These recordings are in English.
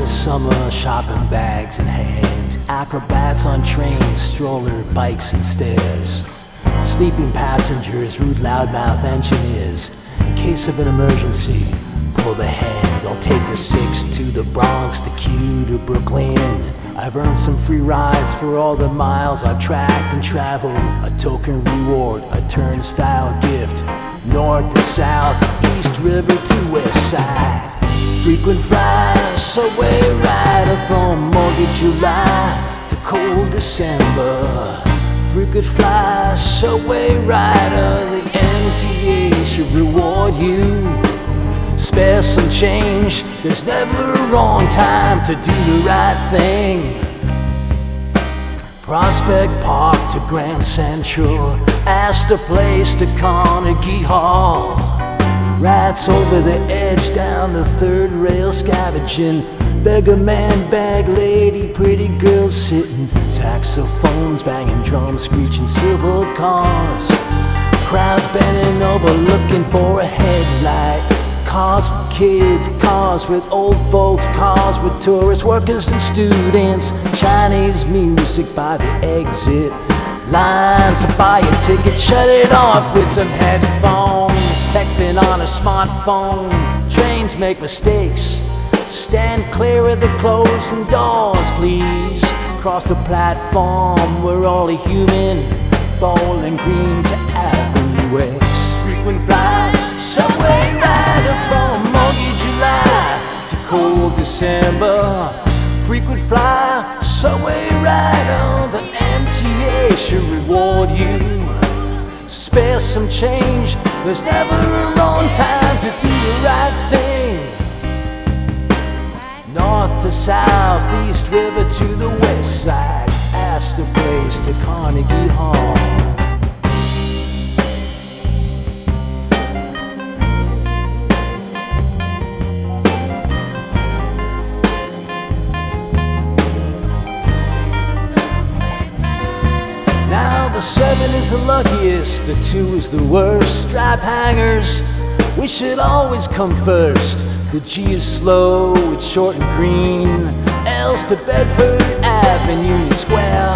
The summer, shopping bags in hand. Acrobats on trains, stroller, bikes, and stairs. Sleeping passengers, rude loudmouth engineers. In case of an emergency, pull the hand. I'll take the six to the Bronx, the Q to Brooklyn. I've earned some free rides for all the miles I've tracked and traveled. A token reward, a turnstile gift. North to south, east river to west side. Frequent flies, subway rider from muggy July to cold December. Frequent fly, subway rider, the MTA should reward you. Spare some change, there's never a wrong time to do the right thing. Prospect Park to Grand Central, Astor Place to Carnegie Hall. Rats over the edge down the third rail scavenging. Beggar man, bag lady, pretty girls sitting. Saxophones banging, drums screeching, silver cars. Crowds bending over looking for a headlight. Cars with kids, cars with old folks, cars with tourists, workers and students. Chinese music by the exit. Lines to buy a ticket, shut it off with some headphones. Texting on a smartphone. Trains make mistakes. Stand clear of the closing doors, please. Cross the platform, we're all a human. Bowling green to Avenue X. Frequent flyer, subway rider from muggy July to cold December. Frequent flyer, subway rider, the MTA should reward you. Spare some change, there's never a wrong time to do the right thing. North to south, east river to the west side, Astor Place to Carnegie Hall. The seven is the luckiest, the two is the worst. Strap hangers, we should always come first. The G is slow, it's short and green. L's to Bedford Ave, Union Square.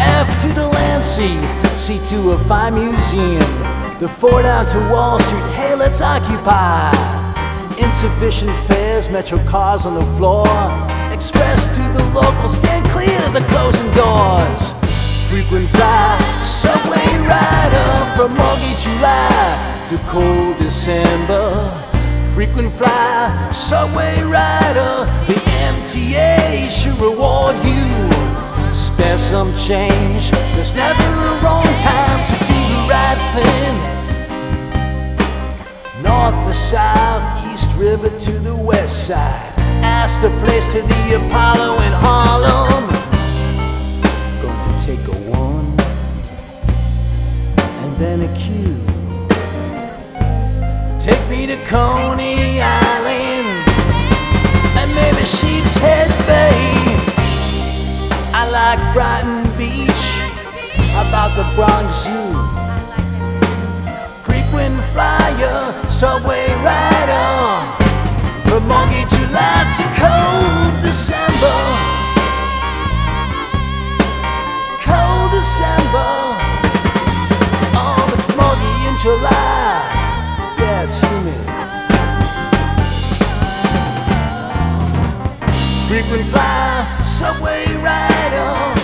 F to Delancey, C to a fine museum. The four down to Wall Street, hey, let's occupy. Insufficient fares, MetroCards on the floor. Express to the local, stand clear the closing. Frequent fly, subway rider from muggy July to cold December. Frequent fly, subway rider, the MTA should reward you. Spare some change, there's never a wrong time to do the right thing. North to south, east river to the west side. Ask the place to the Apollo in Harlem. Take me to Coney Island and maybe Sheepshead Bay. I like Brighton Beach. About the Bronx Zoo? Frequent flyer, subway rider. From muggy July to cold December. Cold December. July. Yeah, it's humid. Frequent flyer, subway rider.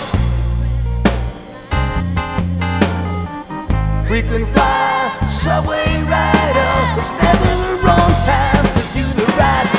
Frequent flyer, subway rider. It's never the wrong time to do the right